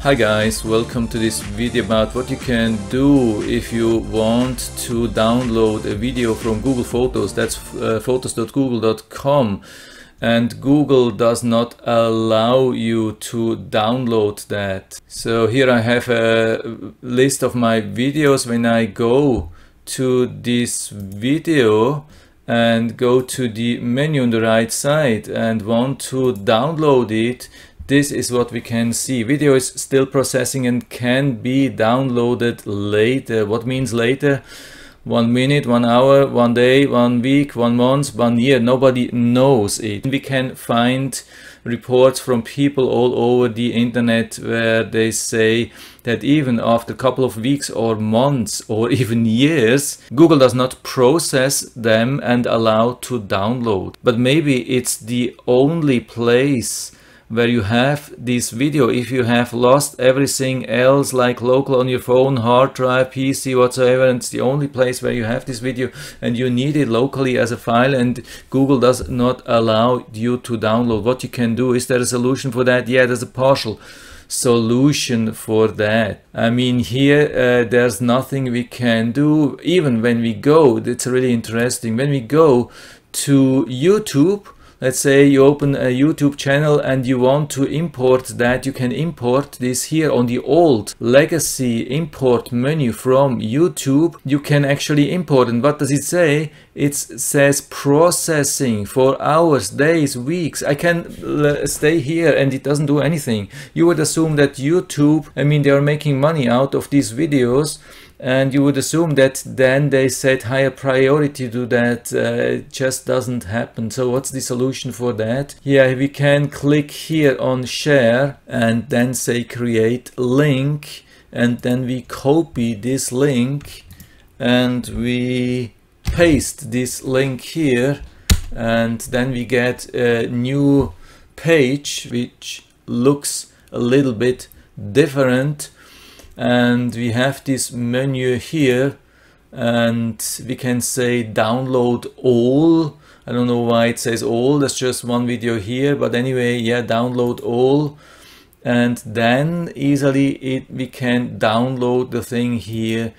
Hi guys, welcome to this video about what you can do if you want to download a video from Google Photos. That's uh, photos.google.com and Google does not allow you to download that. So here I have a list of my videos. When I go to this video and go to the menu on the right side and want to download it, this is what we can see. Video is still processing and can be downloaded later. What means later? One minute, one hour, one day, one week, one month, one year. Nobody knows it. We can find reports from people all over the internet where they say that even after a couple of weeks or months or even years, Google does not process them and allow to download. But maybe it's the only place where you have this video. If you have lost everything else like local on your phone hard drive pc whatsoever and it's the only place where you have this video and you need it locally as a file and google does not allow you to download what you can do is there a solution for that? Yeah there's a partial solution for that. I mean here uh, there's nothing we can do. Even when we go it's really interesting when we go to youtube let's say you open a YouTube channel and you want to import that, you can import this here on the old legacy import menu from YouTube. You can actually import and what does it say? It says processing for hours, days, weeks. I can stay here and it doesn't do anything. You would assume that YouTube, I mean, they are making money out of these videos and you would assume that then they set higher priority to that uh, just doesn't happen. So what's the solution for that? Yeah we can click here on share and then say create link. And then we copy this link and we paste this link here. And then we get a new page which looks a little bit different and we have this menu here and we can say download all. I don't know why it says all that's just one video here but anyway yeah download all. And then easily it we can download the thing here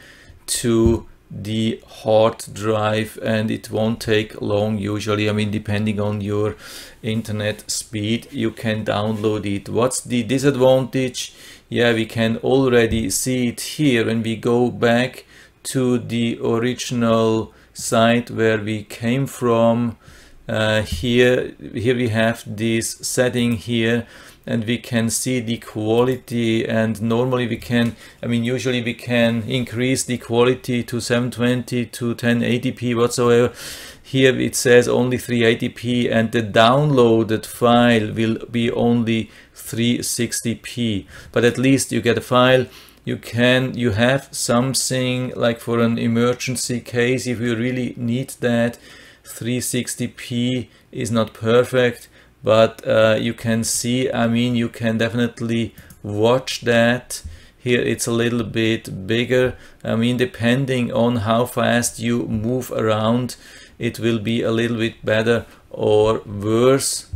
to the hard drive and it won't take long usually I mean depending on your internet speed you can download it. What's the disadvantage? Yeah we can already see it here. When we go back to the original site where we came from uh, here here we have this setting here and we can see the quality and normally we can I mean usually we can increase the quality to 720 to 1080p whatsoever. Here it says only 380p and the downloaded file will be only 360p but at least you get a file. You can you have something like for an emergency case if you really need that 360p is not perfect but uh, you can see I mean you can definitely watch that. Here it's a little bit bigger. I mean depending on how fast you move around it will be a little bit better or worse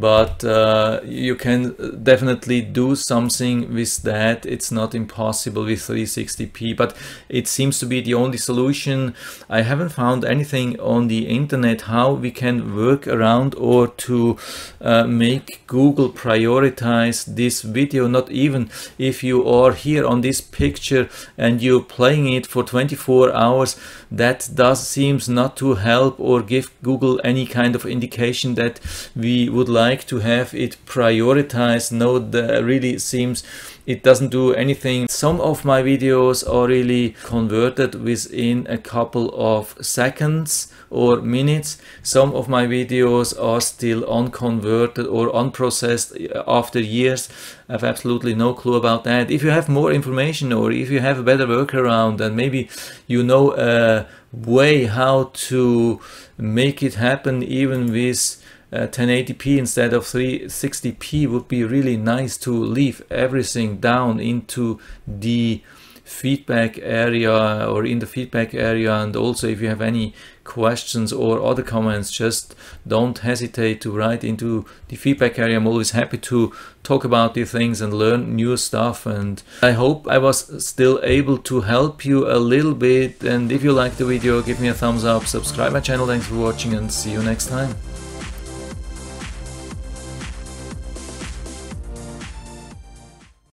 but uh, you can definitely do something with that. It's not impossible with 360p but it seems to be the only solution. I haven't found anything on the internet how we can work around or to uh, make google prioritize this video. Not even if you are here on this picture and you're playing it for 24 hours that does seems not to help or give google any kind of indication that we would like like to have it prioritized node really seems it doesn't do anything. Some of my videos are really converted within a couple of seconds or minutes. Some of my videos are still unconverted or unprocessed uh, after years. I have absolutely no clue about that. If you have more information or if you have a better workaround and maybe you know a way how to make it happen even with uh, 1080p instead of 360p would be really nice to leave everything down into the feedback area or in the feedback area and also if you have any questions or other comments, just don't hesitate to write into the feedback area. I'm always happy to talk about these things and learn new stuff. And I hope I was still able to help you a little bit. And if you like the video, give me a thumbs up, subscribe my channel. Thanks for watching and see you next time.